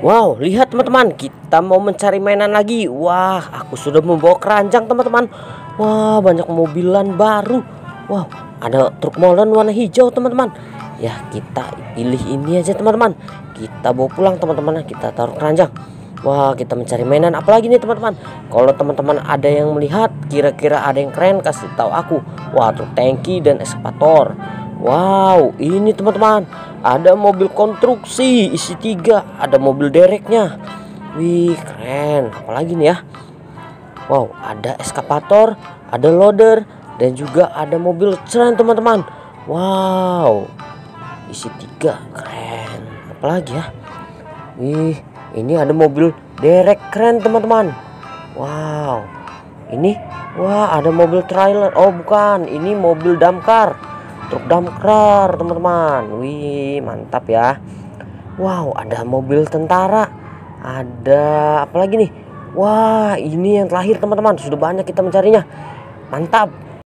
Wow, lihat teman-teman, kita mau mencari mainan lagi. Wah, aku sudah membawa keranjang teman-teman. Wah, banyak mobilan baru. Wow, ada truk molen warna hijau teman-teman. Ya, kita pilih ini aja teman-teman. Kita bawa pulang teman-teman. Kita taruh keranjang. Wah, kita mencari mainan apa lagi nih teman-teman? Kalau teman-teman ada yang melihat, kira-kira ada yang keren, kasih tahu aku. Wah, truk tangki dan eskavator. Wow, ini teman-teman, ada mobil konstruksi isi tiga, ada mobil dereknya. Wih, keren. Apalagi nih ya? Wow, ada eskavator, ada loader, dan juga ada mobil keren teman-teman. Wow, isi tiga, keren. Apalagi ya? Wih, ini ada mobil derek keren teman-teman. Wow, ini wah ada mobil trailer. Oh bukan, ini mobil damkar truk damkar teman-teman. Wih mantap ya. Wow ada mobil tentara. Ada apa lagi nih? Wah ini yang terakhir teman-teman. Sudah banyak kita mencarinya. Mantap